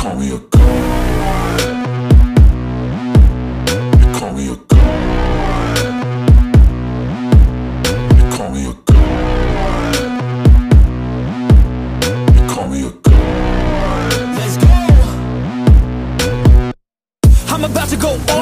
call me a god. You call me a. You call me a. You call me a. Let's go. I'm about to go on.